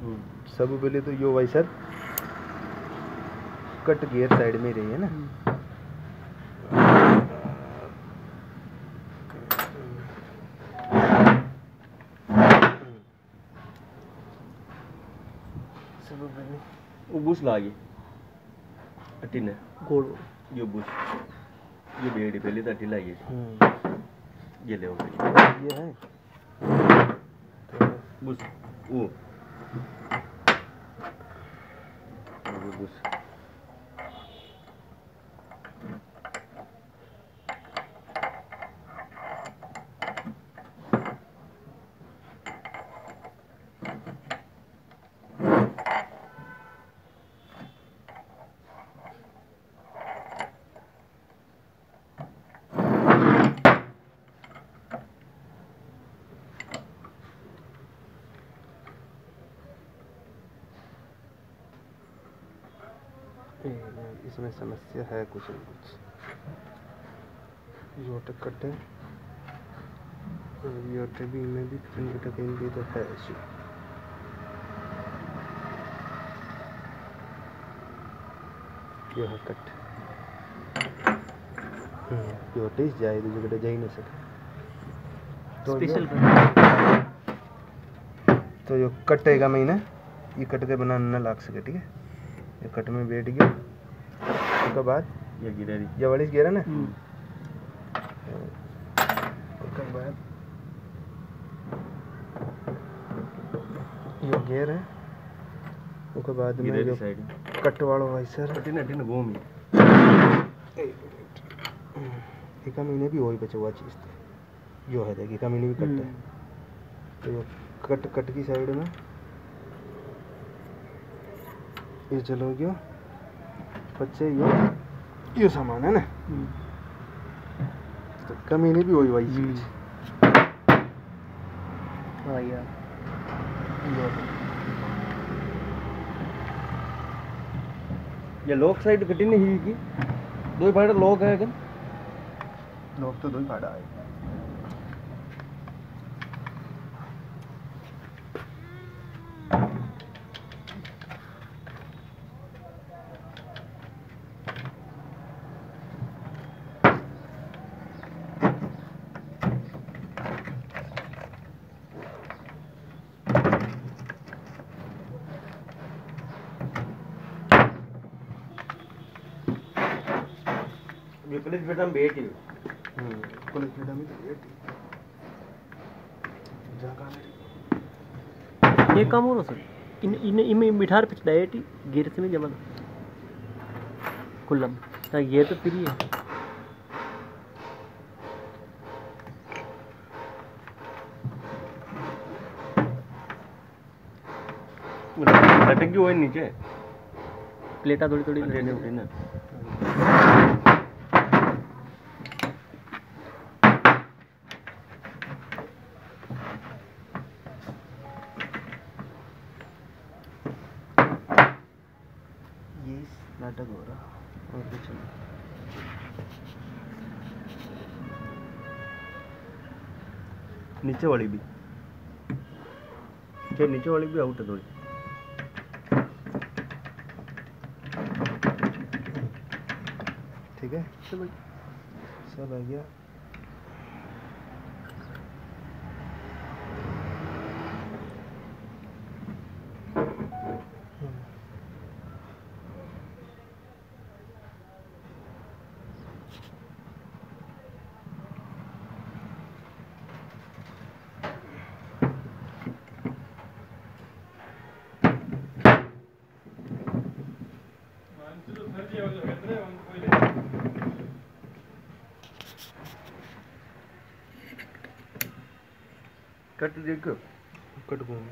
सब पहले तो यो भाई सर कट गियर साइड में रही है ना। सब वो बुश लागे अटी ने गोल यो बुश ये बेड़ी पहले तो अटी लागे ये ले हो ये है। तो बुश वो। ये इसमें समस्या है कुछ न कुछ। यो अटक है और यो अटक भी में भी कहीं इनकी तो है इशू यो है कट। हम्म, यो जाए तो जगह जा ही नहीं सके। तो यो- स्पेशल तो यो कटेगा महीना ये कट के बनाना ना लाग सके ठीक है? ये कट में बैठ गया। उसके बाद ये गिरा ये वाली गिरा ना? हम्म। उसके बाद ये गेयर है। उसके बाद में गिरा जो कट वाला वाइसर अटी ने अटी ने घूमी एक महीने भी वही बचा हुआ चीज़ तो यो है देखिए एक महीने भी कट है। हम्म। तो कट कट की साइड में ये चलो गया। बच्चे ये ये सामान है ना? हम्म। तो कमीने भी वही वही हम्म। ये लॉक साइड कटी नहीं हुई की? दो ही फाड़ लॉक है क्या? लोग तो दो ही फाड़ा है। विपरीत बेटा बेट ही हम्म पुलिस मैडम ही तो बैठी ये काम हो रहा सर? इन इन इनमें मिठार पिछ डायटी गिर से में जमल कुल्लम ता ये तो फ्री है। लटक गई वो नीचे। प्लेटा थोड़ी थोड़ी अटे ने उठी ना ये नाटक हो रहा और कुछ नहीं। नीचे वाली भी। क्या नीचे वाली भी आउट है थोड़ी। ठीक है? चलो। सब आ गया। कट देखो कट घूम